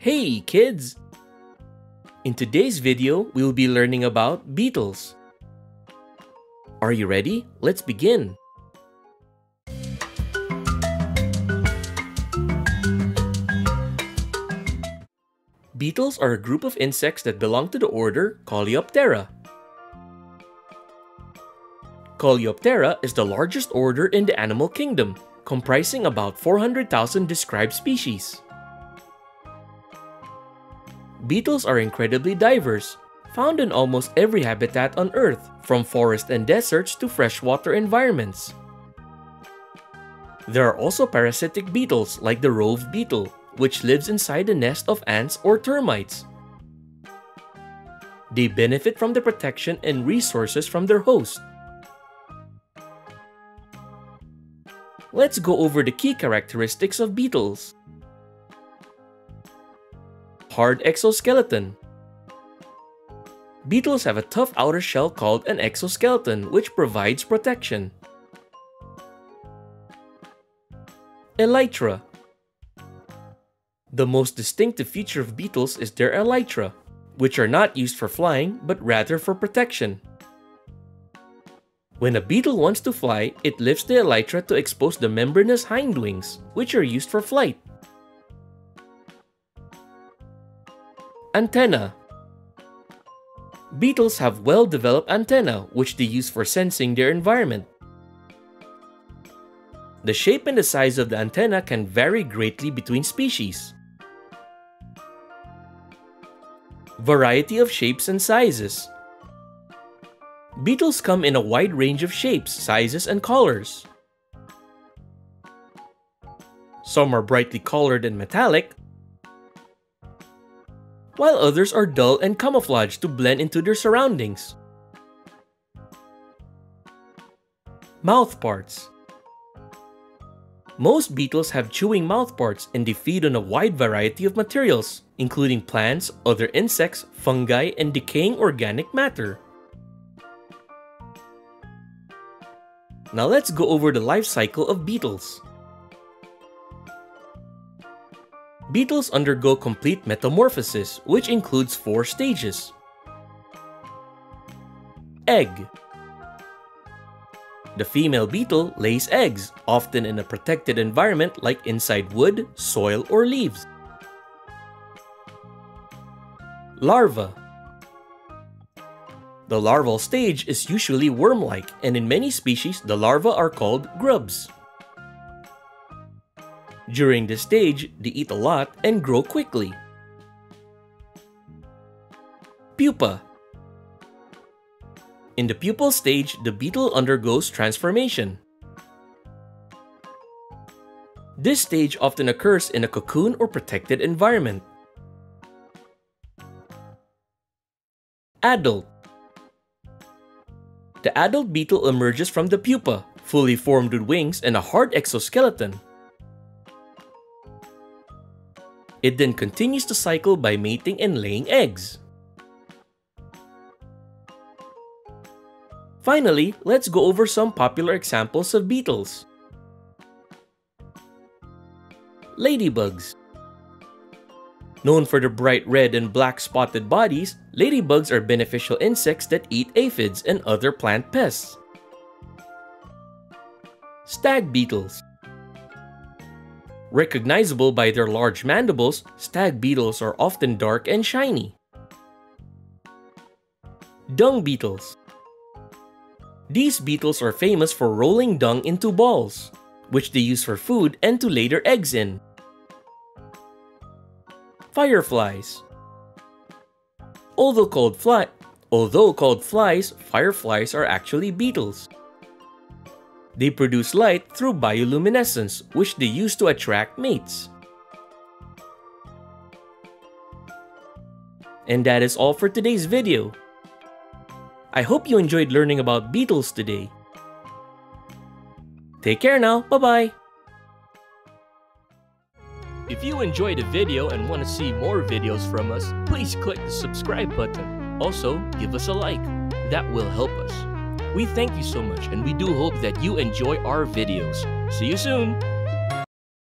Hey kids! In today's video, we'll be learning about beetles. Are you ready? Let's begin! Beetles are a group of insects that belong to the order Coleoptera. Coleoptera is the largest order in the animal kingdom, comprising about 400,000 described species. Beetles are incredibly diverse, found in almost every habitat on Earth, from forests and deserts to freshwater environments. There are also parasitic beetles like the rove beetle, which lives inside the nest of ants or termites. They benefit from the protection and resources from their host. Let's go over the key characteristics of beetles hard exoskeleton. Beetles have a tough outer shell called an exoskeleton, which provides protection. Elytra The most distinctive feature of beetles is their elytra, which are not used for flying but rather for protection. When a beetle wants to fly, it lifts the elytra to expose the membranous hindwings, which are used for flight. Antenna Beetles have well-developed antennae, which they use for sensing their environment. The shape and the size of the antenna can vary greatly between species. Variety of shapes and sizes Beetles come in a wide range of shapes, sizes, and colors. Some are brightly colored and metallic, while others are dull and camouflaged to blend into their surroundings. Mouth parts Most beetles have chewing mouthparts and they feed on a wide variety of materials, including plants, other insects, fungi, and decaying organic matter. Now let's go over the life cycle of beetles. Beetles undergo complete metamorphosis, which includes four stages. Egg The female beetle lays eggs, often in a protected environment like inside wood, soil, or leaves. Larva The larval stage is usually worm-like, and in many species, the larvae are called grubs. During this stage, they eat a lot and grow quickly. Pupa In the pupal stage, the beetle undergoes transformation. This stage often occurs in a cocoon or protected environment. Adult The adult beetle emerges from the pupa, fully formed with wings and a hard exoskeleton. It then continues the cycle by mating and laying eggs. Finally, let's go over some popular examples of beetles. Ladybugs Known for their bright red and black spotted bodies, ladybugs are beneficial insects that eat aphids and other plant pests. Stag beetles Recognizable by their large mandibles, stag beetles are often dark and shiny. Dung beetles These beetles are famous for rolling dung into balls, which they use for food and to lay their eggs in. Fireflies Although called fly Although called flies, fireflies are actually beetles. They produce light through bioluminescence, which they use to attract mates. And that is all for today's video. I hope you enjoyed learning about beetles today. Take care now, bye-bye! If you enjoyed the video and want to see more videos from us, please click the subscribe button. Also, give us a like. That will help us. We thank you so much and we do hope that you enjoy our videos. See you soon!